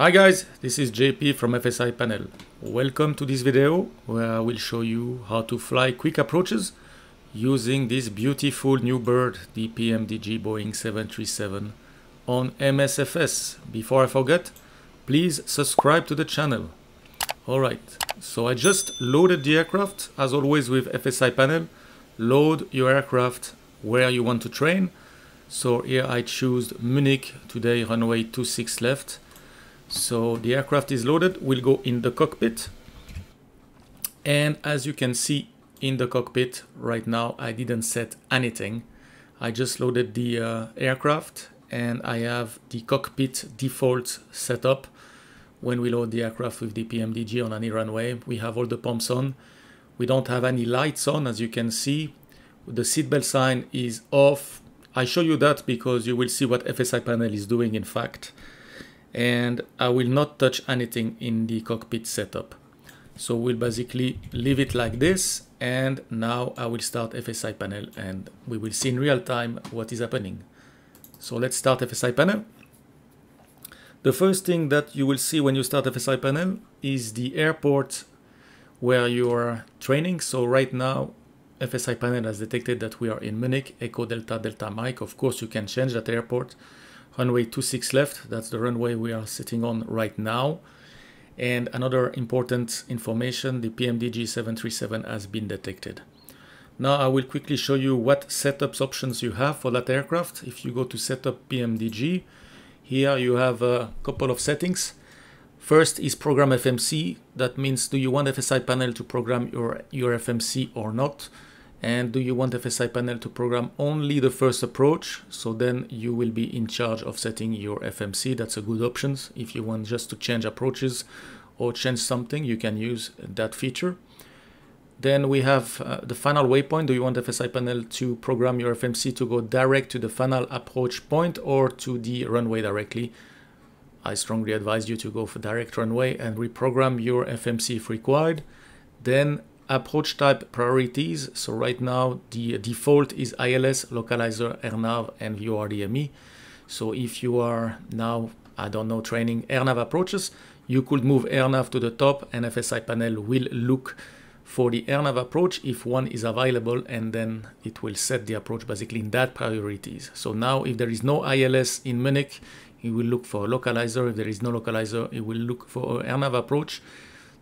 Hi guys, this is JP from FSiPanel. Welcome to this video where I will show you how to fly quick approaches using this beautiful new bird, the PMDG Boeing 737 on MSFS. Before I forget, please subscribe to the channel. Alright, so I just loaded the aircraft, as always with FSiPanel. Load your aircraft where you want to train. So here I choose Munich, today runway 26 left so the aircraft is loaded, we'll go in the cockpit. And as you can see in the cockpit right now, I didn't set anything. I just loaded the uh, aircraft and I have the cockpit default setup. When we load the aircraft with the PMDG on any runway, we have all the pumps on. We don't have any lights on, as you can see. The seatbelt sign is off. I show you that because you will see what FSiPanel is doing in fact and I will not touch anything in the cockpit setup. So we'll basically leave it like this and now I will start FSiPanel and we will see in real time what is happening. So let's start FSiPanel. The first thing that you will see when you start FSiPanel is the airport where you are training. So right now FSiPanel has detected that we are in Munich, Echo Delta Delta Mike. Of course you can change that airport runway 26 left. That's the runway we are sitting on right now. And another important information, the PMDG 737 has been detected. Now I will quickly show you what setups options you have for that aircraft. If you go to setup PMDG, here you have a couple of settings. First is program FMC. That means do you want FSiPanel to program your, your FMC or not? And do you want FSiPanel to program only the first approach? So then you will be in charge of setting your FMC that's a good option. If you want just to change approaches or change something you can use that feature. Then we have uh, the final waypoint. Do you want FSiPanel to program your FMC to go direct to the final approach point or to the runway directly? I strongly advise you to go for direct runway and reprogram your FMC if required. Then approach type priorities. So right now the default is ILS, localizer, RNAV, and VORDME. So if you are now, I don't know, training RNAV approaches, you could move RNAV to the top and FSiPanel will look for the RNAV approach if one is available and then it will set the approach basically in that priorities. So now if there is no ILS in Munich, it will look for a localizer. If there is no localizer, it will look for RNAV approach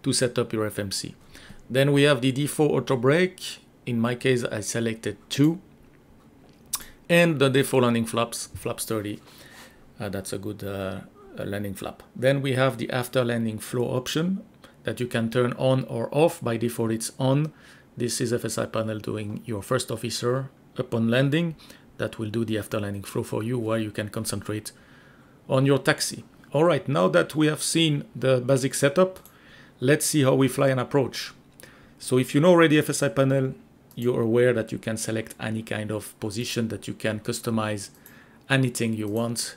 to set up your FMC. Then we have the default auto brake. In my case, I selected two. And the default landing flaps, flaps 30. Uh, that's a good uh, landing flap. Then we have the after landing flow option that you can turn on or off. By default, it's on. This is FSiPanel doing your first officer upon landing. That will do the after landing flow for you where you can concentrate on your taxi. All right, now that we have seen the basic setup, let's see how we fly an approach. So if you know already FSiPanel, you're aware that you can select any kind of position that you can customize anything you want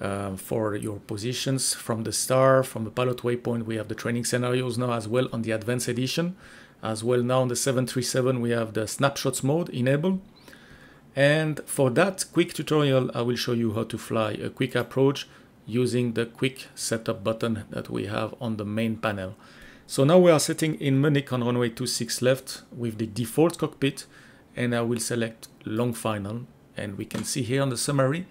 uh, for your positions from the star, from the pilot waypoint. We have the training scenarios now as well on the advanced edition. As well now on the 737 we have the snapshots mode enabled. And for that quick tutorial I will show you how to fly a quick approach using the quick setup button that we have on the main panel. So now we are sitting in Munich on runway 26 left with the default cockpit and I will select long final and we can see here on the summary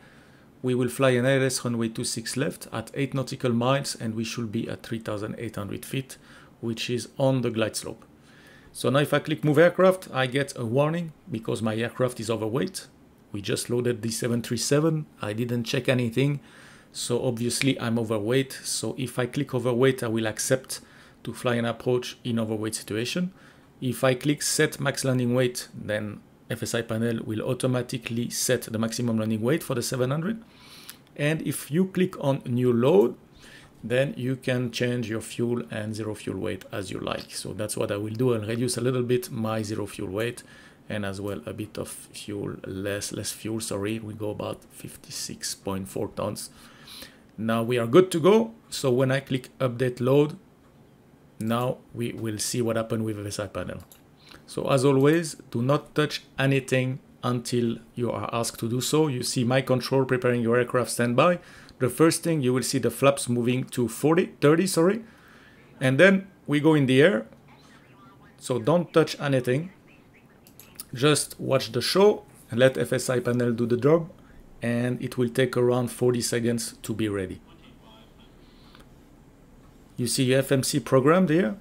we will fly an ILS runway 26 left at 8 nautical miles and we should be at 3800 feet which is on the glide slope. So now if I click move aircraft I get a warning because my aircraft is overweight. We just loaded the 737, I didn't check anything so obviously I'm overweight so if I click overweight I will accept to fly an approach in overweight situation. If I click set max landing weight, then FSiPanel will automatically set the maximum landing weight for the 700. And if you click on new load, then you can change your fuel and zero fuel weight as you like. So that's what I will do. I'll reduce a little bit my zero fuel weight and as well a bit of fuel, less, less fuel, sorry, we go about 56.4 tons. Now we are good to go. So when I click update load, now we will see what happened with FSiPanel. So as always, do not touch anything until you are asked to do so. You see my control preparing your aircraft standby. the first thing you will see the flaps moving to 40, 30, sorry. And then we go in the air. So don't touch anything. Just watch the show and let FSiPanel do the job. And it will take around 40 seconds to be ready. You see FMC programmed here.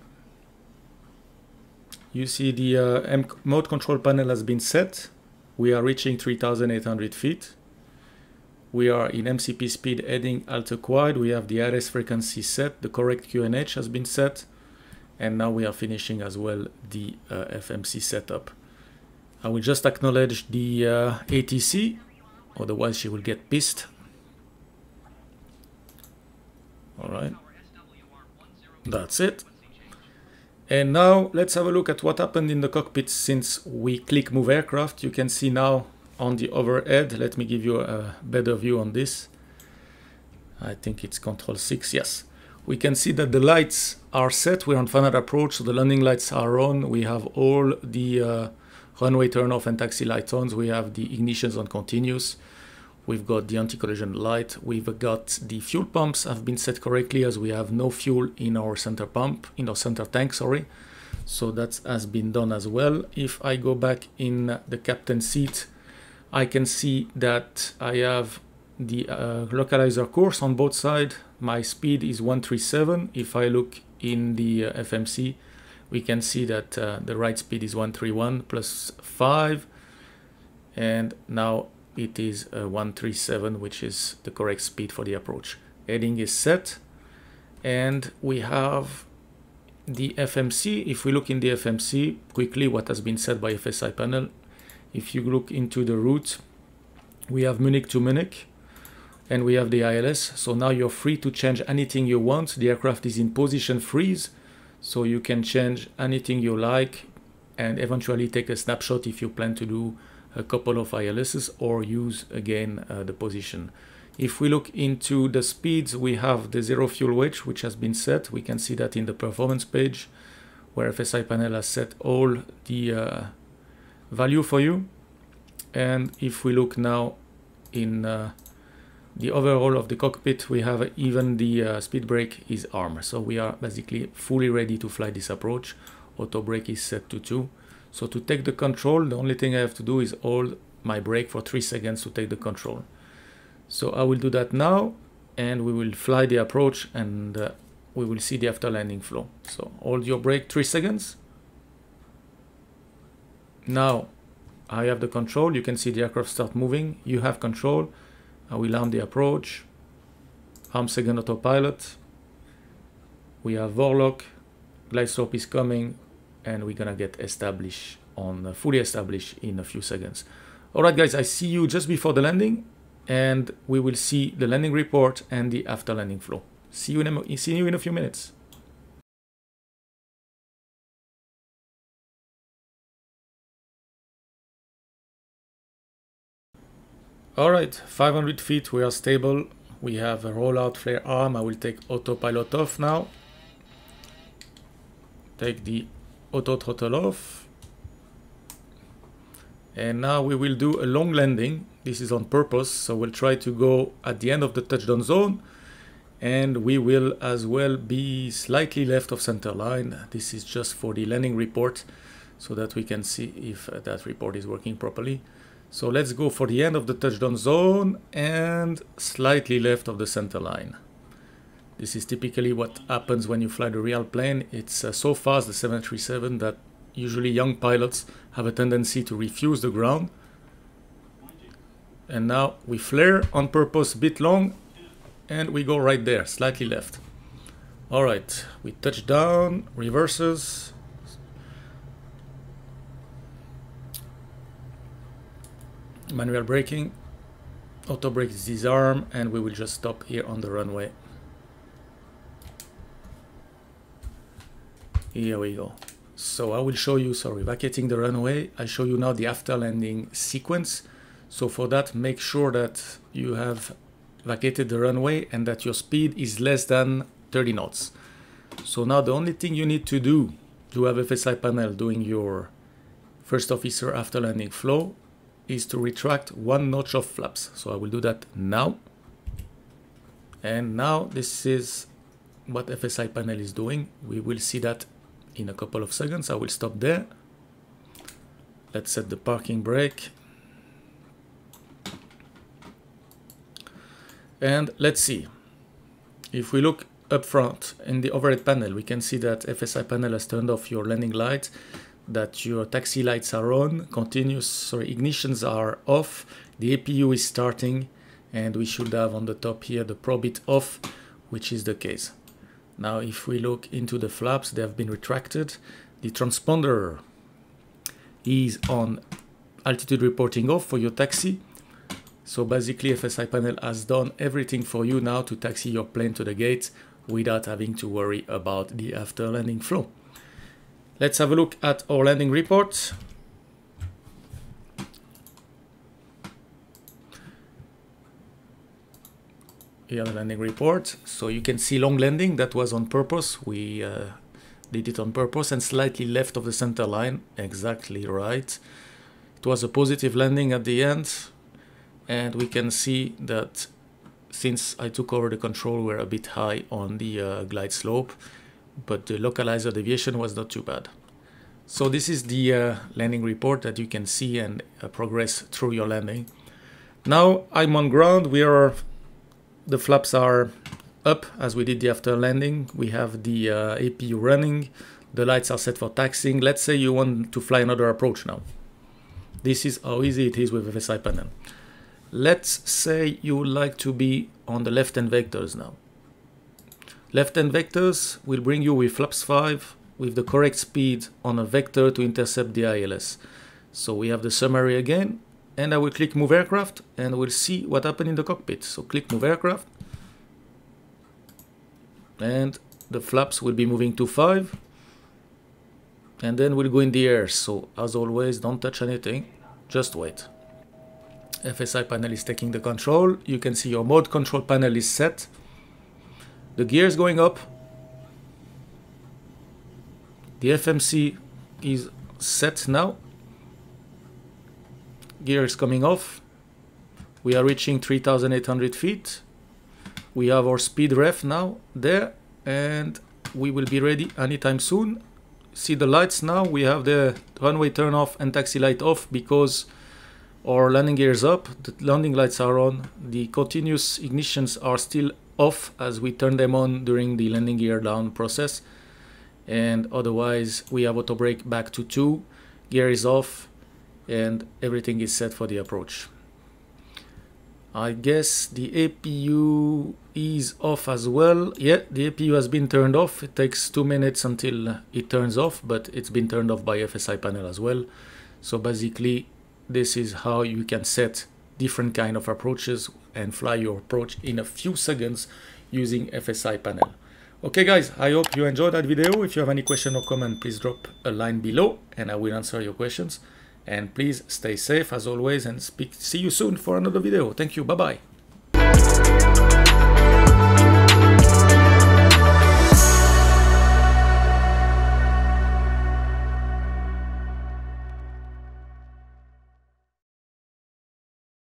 You see the uh, mode control panel has been set. We are reaching 3,800 feet. We are in MCP speed heading alt-quad. We have the RS frequency set. The correct QNH has been set. And now we are finishing as well the uh, FMC setup. I will just acknowledge the uh, ATC, otherwise she will get pissed. All right. That's it. And now let's have a look at what happened in the cockpit since we click move aircraft. You can see now on the overhead, let me give you a better view on this. I think it's control 6, yes. We can see that the lights are set. We're on final approach, so the landing lights are on. We have all the uh, runway turn off and taxi lights on. We have the ignitions on continuous. We've got the anti-collision light. We've got the fuel pumps have been set correctly as we have no fuel in our center pump, in our center tank, sorry. So that has been done as well. If I go back in the captain seat, I can see that I have the uh, localizer course on both sides. My speed is 137. If I look in the uh, FMC, we can see that uh, the right speed is 131 plus 5. And now it is a 137 which is the correct speed for the approach. Heading is set and we have the FMC if we look in the FMC quickly what has been said by FSiPanel if you look into the route we have Munich to Munich and we have the ILS so now you're free to change anything you want. The aircraft is in position freeze so you can change anything you like and eventually take a snapshot if you plan to do a couple of ILSs or use again uh, the position. If we look into the speeds, we have the zero fuel weight, which has been set. We can see that in the performance page, where FSiPanel has set all the uh, value for you. And if we look now in uh, the overall of the cockpit, we have even the uh, speed brake is arm. So we are basically fully ready to fly this approach. Auto brake is set to 2. So to take the control, the only thing I have to do is hold my brake for 3 seconds to take the control. So I will do that now and we will fly the approach and uh, we will see the after landing flow. So hold your brake 3 seconds. Now I have the control. You can see the aircraft start moving. You have control. I will arm the approach. Arm second autopilot. We have VOR LOC. Glide slope is coming and we're gonna get established on uh, fully established in a few seconds. All right, guys, I see you just before the landing, and we will see the landing report and the after landing flow. See you in a, see you in a few minutes. All right, 500 feet, we are stable. We have a rollout flare arm. I will take autopilot off now. Take the auto throttle off. And now we will do a long landing. This is on purpose, so we'll try to go at the end of the touchdown zone. And we will as well be slightly left of center line. This is just for the landing report so that we can see if that report is working properly. So let's go for the end of the touchdown zone and slightly left of the center line. This is typically what happens when you fly the real plane. It's uh, so fast, the 737, that usually young pilots have a tendency to refuse the ground. And now we flare on purpose a bit long and we go right there, slightly left. All right, we touch down, reverses. Manual braking, auto brake is disarm, and we will just stop here on the runway. Here we go. So I will show you, sorry, vacating the runway. I show you now the after landing sequence. So for that, make sure that you have vacated the runway and that your speed is less than 30 knots. So now the only thing you need to do to have FSiPanel doing your first officer after landing flow is to retract one notch of flaps. So I will do that now. And now this is what FSiPanel is doing. We will see that in a couple of seconds. I will stop there. Let's set the parking brake. And let's see. If we look up front in the overhead panel, we can see that FSiPanel has turned off your landing lights, that your taxi lights are on, continuous sorry, ignitions are off, the APU is starting, and we should have on the top here the probe heat off, which is the case. Now if we look into the flaps, they have been retracted. The transponder is on altitude reporting off for your taxi. So basically FSiPanel has done everything for you now to taxi your plane to the gate without having to worry about the after landing flow. Let's have a look at our landing report. Here the landing report. So you can see long landing, that was on purpose. We uh, did it on purpose and slightly left of the center line, exactly right. It was a positive landing at the end and we can see that since I took over the control we're a bit high on the uh, glide slope but the localizer deviation was not too bad. So this is the uh, landing report that you can see and uh, progress through your landing. Now I'm on ground, we are the flaps are up as we did the after landing. We have the uh, APU running. The lights are set for taxing. Let's say you want to fly another approach now. This is how easy it is with FSiPanel. Let's say you would like to be on the left-hand vectors now. Left-hand vectors will bring you with flaps 5 with the correct speed on a vector to intercept the ILS. So we have the summary again and I will click move aircraft and we'll see what happened in the cockpit. So click move aircraft and the flaps will be moving to 5 and then we'll go in the air. So as always don't touch anything, just wait. FSiPanel is taking the control. You can see your mode control panel is set. The gear is going up. The FMC is set now gear is coming off. We are reaching 3800 feet. We have our speed ref now there and we will be ready anytime soon. See the lights now. We have the runway turn off and taxi light off because our landing gear is up. The landing lights are on. The continuous ignitions are still off as we turn them on during the landing gear down process. And otherwise we have auto brake back to 2. Gear is off and everything is set for the approach. I guess the APU is off as well. Yeah, the APU has been turned off. It takes two minutes until it turns off, but it's been turned off by FSiPanel as well. So basically, this is how you can set different kind of approaches and fly your approach in a few seconds using FSiPanel. Okay guys, I hope you enjoyed that video. If you have any question or comment, please drop a line below and I will answer your questions. And please stay safe as always and speak. see you soon for another video. Thank you. Bye bye.